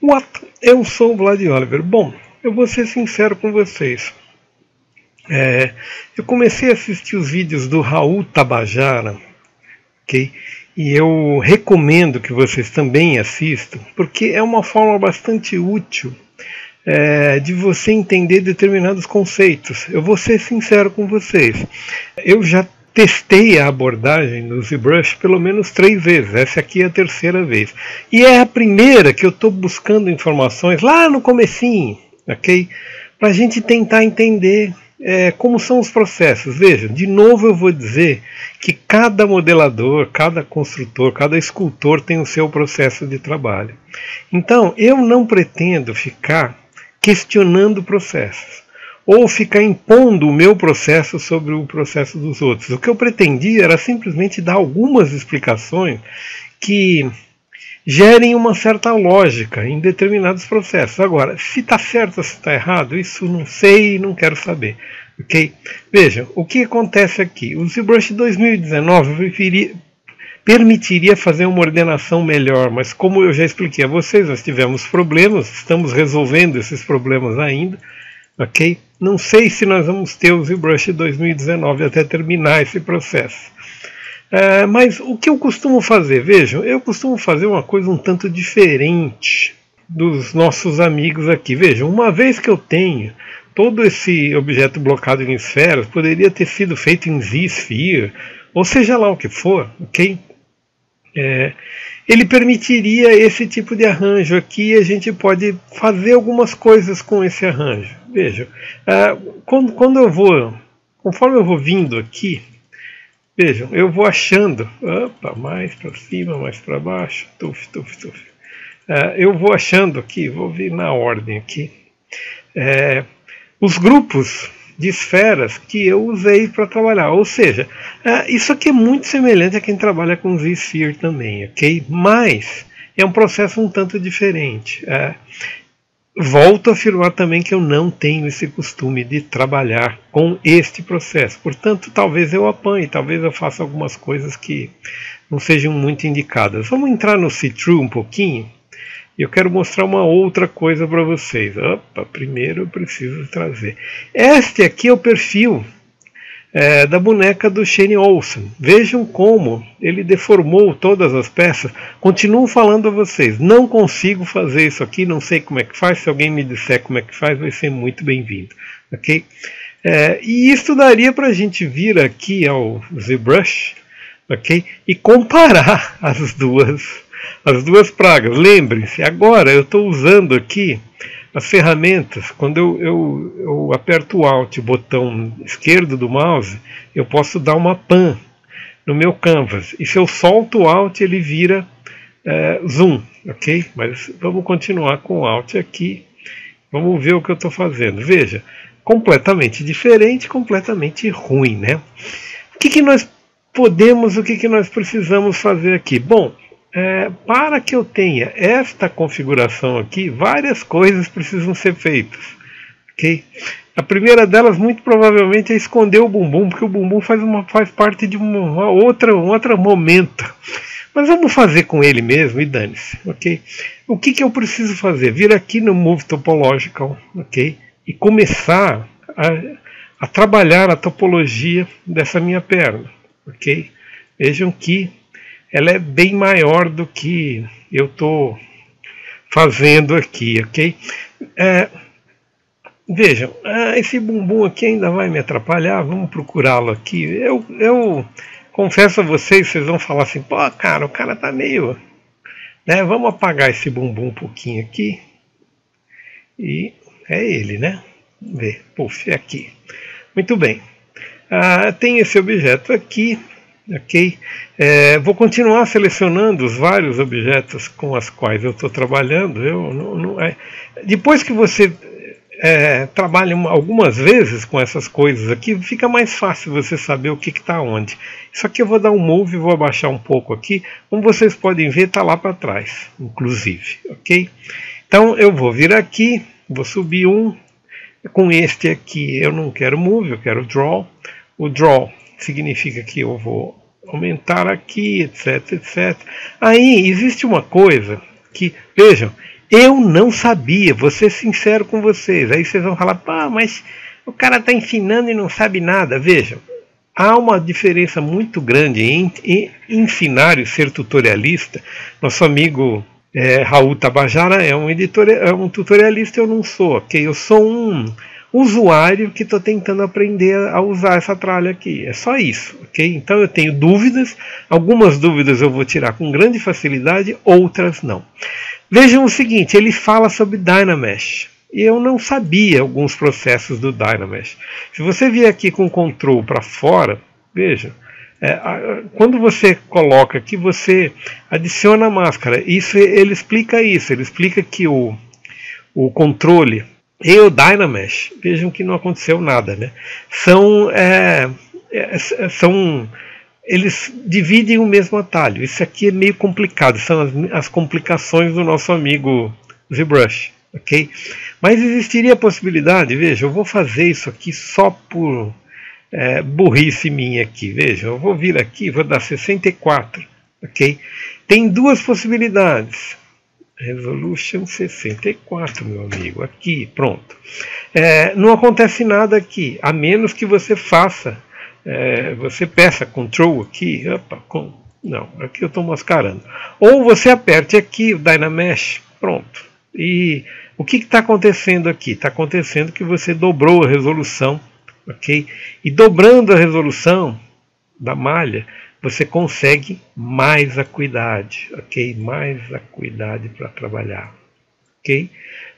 What? Eu sou o Vlad Oliver. Bom, eu vou ser sincero com vocês. É, eu comecei a assistir os vídeos do Raul Tabajara, ok? E eu recomendo que vocês também assistam, porque é uma forma bastante útil é, de você entender determinados conceitos. Eu vou ser sincero com vocês. Eu já testei a abordagem no ZBrush pelo menos três vezes. Essa aqui é a terceira vez. E é a primeira que eu estou buscando informações lá no comecinho, ok? Para a gente tentar entender é, como são os processos. Veja, de novo eu vou dizer que cada modelador, cada construtor, cada escultor tem o seu processo de trabalho. Então, eu não pretendo ficar questionando processos ou ficar impondo o meu processo sobre o processo dos outros. O que eu pretendia era simplesmente dar algumas explicações que gerem uma certa lógica em determinados processos. Agora, se está certo ou se está errado, isso não sei e não quero saber. Ok? Veja, o que acontece aqui? O ZBrush 2019 permitiria fazer uma ordenação melhor, mas como eu já expliquei a vocês, nós tivemos problemas, estamos resolvendo esses problemas ainda ok? Não sei se nós vamos ter o ZBrush 2019 até terminar esse processo. É, mas o que eu costumo fazer? Vejam, eu costumo fazer uma coisa um tanto diferente dos nossos amigos aqui. Vejam, uma vez que eu tenho todo esse objeto blocado em esferas, poderia ter sido feito em Z-Sphere, ou seja lá o que for, ok? É, ele permitiria esse tipo de arranjo aqui a gente pode fazer algumas coisas com esse arranjo. Veja, uh, quando, quando eu vou, conforme eu vou vindo aqui, vejam, eu vou achando, opa, mais para cima, mais para baixo, tuf, tuf, tuf. Uh, eu vou achando aqui, vou vir na ordem aqui, é, os grupos de esferas que eu usei para trabalhar. Ou seja, é, isso aqui é muito semelhante a quem trabalha com Z-Sphere também, ok? Mas é um processo um tanto diferente. É, volto a afirmar também que eu não tenho esse costume de trabalhar com este processo. Portanto, talvez eu apanhe, talvez eu faça algumas coisas que não sejam muito indicadas. Vamos entrar no see-through um pouquinho eu quero mostrar uma outra coisa para vocês. Opa, primeiro eu preciso trazer. Este aqui é o perfil é, da boneca do Shane Olsen. Vejam como ele deformou todas as peças. Continuo falando a vocês, não consigo fazer isso aqui, não sei como é que faz. Se alguém me disser como é que faz, vai ser muito bem-vindo. Ok? É, e isso daria para a gente vir aqui ao ZBrush ok? e comparar as duas as duas pragas. Lembrem-se, agora eu estou usando aqui as ferramentas. Quando eu, eu, eu aperto o Alt, o botão esquerdo do mouse, eu posso dar uma pan no meu canvas. E se eu solto o Alt, ele vira é, zoom, ok? Mas vamos continuar com o Alt aqui. Vamos ver o que eu estou fazendo. Veja, completamente diferente, completamente ruim, né? O que, que nós podemos, o que, que nós precisamos fazer aqui? Bom, é, para que eu tenha esta configuração aqui, várias coisas precisam ser feitas. Okay? A primeira delas, muito provavelmente, é esconder o bumbum, porque o bumbum faz, uma, faz parte de uma, outra, um outro momento. Mas vamos fazer com ele mesmo e dane-se. Okay? O que, que eu preciso fazer? Vir aqui no Move Topological okay? e começar a, a trabalhar a topologia dessa minha perna. Okay? Vejam que ela é bem maior do que eu estou fazendo aqui, ok? É, vejam, é, esse bumbum aqui ainda vai me atrapalhar, vamos procurá-lo aqui. Eu, eu confesso a vocês, vocês vão falar assim, pô, cara, o cara tá meio... Né? Vamos apagar esse bumbum um pouquinho aqui. E é ele, né? Vamos ver, puf, é aqui. Muito bem. Ah, tem esse objeto aqui, Ok? É, vou continuar selecionando os vários objetos com os quais eu estou trabalhando. Eu não, não, é. Depois que você é, trabalha uma, algumas vezes com essas coisas aqui, fica mais fácil você saber o que está onde. Isso aqui eu vou dar um move, vou abaixar um pouco aqui. Como vocês podem ver, está lá para trás, inclusive. Ok? Então eu vou vir aqui, vou subir um. Com este aqui eu não quero move, eu quero draw. O draw significa que eu vou aumentar aqui, etc, etc. Aí existe uma coisa Que, vejam, eu não sabia, vou ser sincero com vocês. Aí vocês vão falar, pá, mas o cara está ensinando e não sabe nada. Vejam, há uma diferença muito grande em, ensinar e ser tutorialista. Nosso amigo é, Raul Tabajara é um, editor, é um tutorialista, eu não sou, ok? Eu sou um usuário que estou tentando aprender a usar essa tralha aqui. É só isso, ok? Então eu tenho dúvidas, algumas dúvidas eu vou tirar com grande facilidade, outras não. Vejam o seguinte, ele fala sobre Dynamesh. E eu não sabia alguns processos do Dynamesh. Se você vier aqui com o control para fora, veja, é, quando você coloca aqui, você adiciona a máscara. Isso ele explica isso. Ele explica que o, o controle e o Dynamesh, vejam que não aconteceu nada, né? São, é, é, são eles dividem o mesmo atalho. Isso aqui é meio complicado, são as, as complicações do nosso amigo ZBrush, ok? Mas existiria a possibilidade, veja, eu vou fazer isso aqui só por é, burrice minha aqui, veja, eu vou vir aqui, vou dar 64, ok? Tem duas possibilidades. Resolution 64, meu amigo. Aqui, pronto. É, não acontece nada aqui, a menos que você faça, é, você peça Ctrl aqui, opa, com, não, aqui eu estou mascarando. Ou você aperte aqui o Dynamesh, pronto. E o que está acontecendo aqui? Está acontecendo que você dobrou a resolução, ok? E dobrando a resolução da malha, você consegue mais acuidade, ok? Mais acuidade para trabalhar, ok?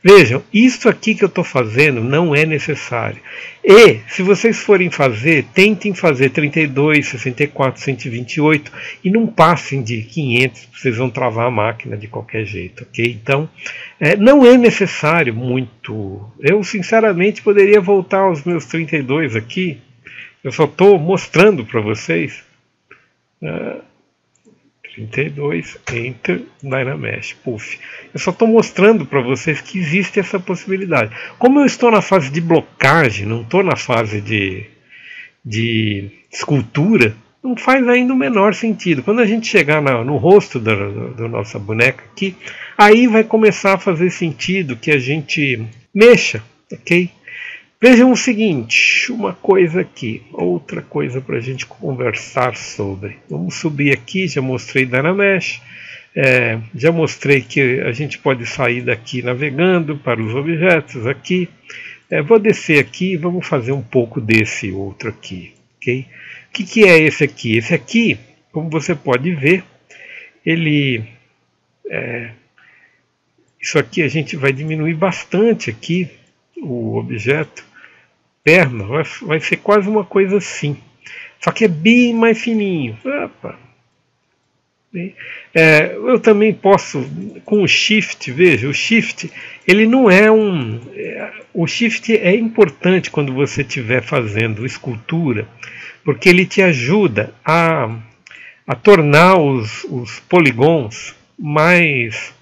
Vejam, isso aqui que eu estou fazendo não é necessário. E, se vocês forem fazer, tentem fazer 32, 64, 128 e não passem de 500, vocês vão travar a máquina de qualquer jeito, ok? Então, é, não é necessário muito. Eu, sinceramente, poderia voltar aos meus 32 aqui. Eu só estou mostrando para vocês 32, Enter, Dynamesh, Puff. Eu só estou mostrando para vocês que existe essa possibilidade. Como eu estou na fase de blocagem, não estou na fase de, de escultura, não faz ainda o menor sentido. Quando a gente chegar na, no rosto da, da, nossa boneca aqui, aí vai começar a fazer sentido que a gente mexa, ok? Vejam o seguinte, uma coisa aqui, outra coisa para a gente conversar sobre. Vamos subir aqui, já mostrei Dynamesh, é, já mostrei que a gente pode sair daqui navegando para os objetos aqui. É, vou descer aqui e vamos fazer um pouco desse outro aqui. ok? O que, que é esse aqui? Esse aqui, como você pode ver, ele... É, isso aqui a gente vai diminuir bastante aqui o objeto perna vai, vai ser quase uma coisa assim. Só que é bem mais fininho. Opa. É, eu também posso, com o Shift, veja, o Shift, ele não é um. É, o Shift é importante quando você estiver fazendo escultura, porque ele te ajuda a, a tornar os, os poligons mais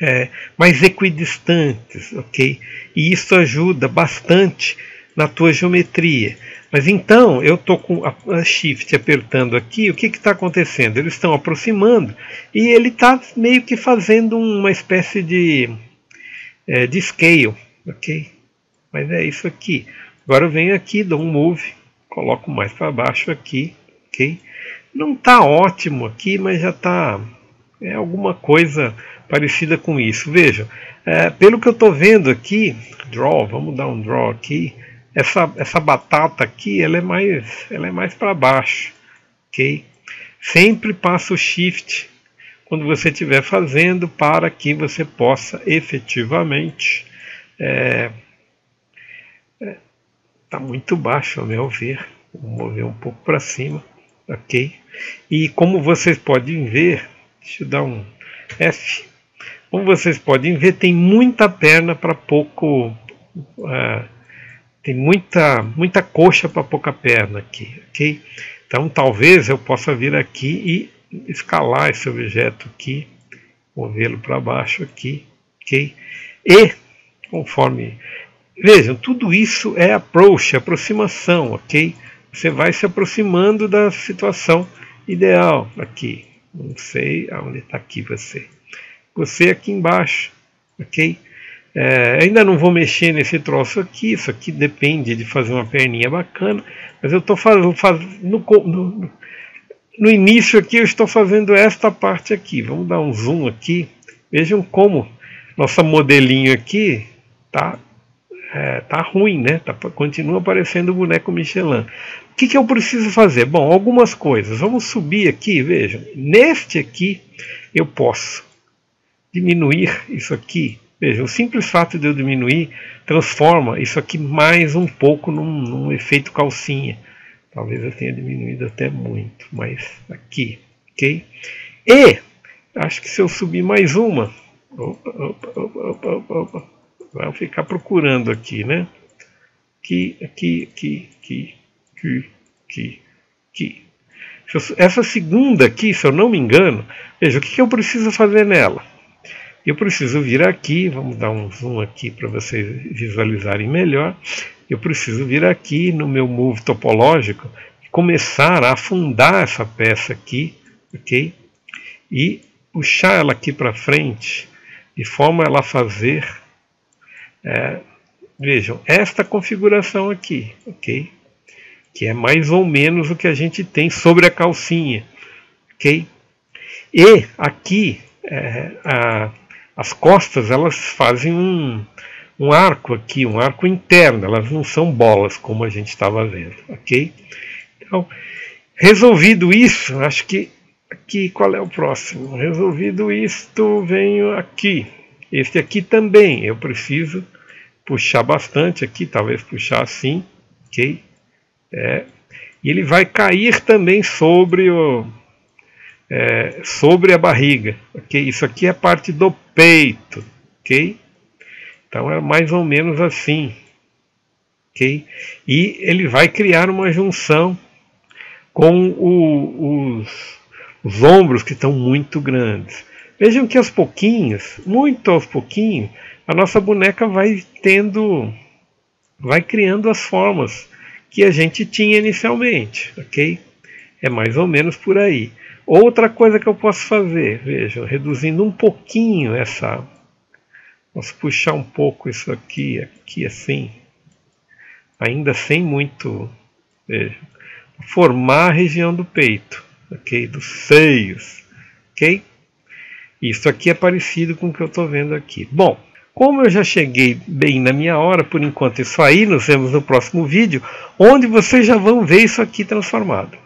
é, mais equidistantes, ok? E isso ajuda bastante na tua geometria. Mas então eu estou com a, Shift apertando aqui, o que está acontecendo? Eles estão aproximando e ele está meio que fazendo uma espécie de, é, de scale, ok? Mas é isso aqui. Agora eu venho aqui, dou um move, coloco mais para baixo aqui, ok? Não está ótimo aqui, mas já está é alguma coisa parecida com isso. Veja, é, pelo que eu estou vendo aqui, draw, vamos dar um draw aqui essa, essa batata aqui ela é mais, ela é mais para baixo, ok? Sempre passa o shift. Quando você estiver fazendo para que você possa efetivamente é, é, tá muito baixo ao meu ver. Vou mover um pouco para cima ok? E como vocês podem ver deixa eu dar um F. Como vocês podem ver tem muita perna para pouco uh, tem muita, muita coxa para pouca perna aqui, ok? Então talvez eu possa vir aqui e escalar esse objeto aqui, movê-lo para baixo aqui, ok? E conforme vejam, tudo isso é approach, aproximação, ok? Você vai se aproximando da situação ideal aqui. Não sei aonde está aqui você. você aqui embaixo, ok? É, ainda não vou mexer nesse troço aqui, isso aqui depende de fazer uma perninha bacana, mas eu estou fazendo, faz, no, no, no, início aqui eu estou fazendo esta parte aqui. Vamos dar um zoom aqui. Vejam como nossa modelinho aqui tá é, tá ruim, né? Tá, continua aparecendo o boneco Michelin. O que, que eu preciso fazer? Bom, algumas coisas. Vamos subir aqui, vejam. Neste aqui eu posso diminuir isso aqui Veja, o simples fato de eu diminuir transforma isso aqui mais um pouco num, num efeito calcinha. Talvez eu tenha diminuído até muito, mas aqui, ok? E, acho que se eu subir mais uma, opa, opa, opa, vai ficar procurando aqui, né? Aqui, aqui, aqui, aqui, aqui, aqui, aqui. Essa segunda aqui, se eu não me engano, veja, o que eu preciso fazer nela? Eu preciso vir aqui, vamos dar um zoom aqui para vocês visualizarem melhor. Eu preciso vir aqui no meu move topológico e começar a afundar essa peça aqui, ok? E puxar ela aqui para frente, de forma a ela fazer, é, vejam, esta configuração aqui, ok? Que é mais ou menos o que a gente tem sobre a calcinha, ok? E aqui, é, a, as costas elas fazem um, um arco aqui, um arco interno, elas não são bolas como a gente estava vendo, ok? Então, resolvido isso, acho que aqui qual é o próximo? Resolvido isto, venho aqui. Este aqui também, eu preciso puxar bastante aqui, talvez puxar assim, ok? É, e ele vai cair também sobre o, é, sobre a barriga, ok? Isso aqui é parte do peito, ok? Então é mais ou menos assim, ok? E ele vai criar uma junção com o, os, os ombros que estão muito grandes. Vejam que aos pouquinhos, muito aos pouquinhos, a nossa boneca vai tendo, vai criando as formas que a gente tinha inicialmente, ok? É mais ou menos por aí. Outra coisa que eu posso fazer, vejam, reduzindo um pouquinho essa. Posso puxar um pouco isso aqui, aqui assim, ainda sem muito. Vejam, formar a região do peito, ok? Dos seios, ok? Isso aqui é parecido com o que eu estou vendo aqui. Bom, como eu já cheguei bem na minha hora, por enquanto isso aí, nos vemos no próximo vídeo, onde vocês já vão ver isso aqui transformado.